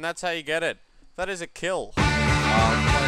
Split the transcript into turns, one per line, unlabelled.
And that's how you get it. That is a kill.
Um,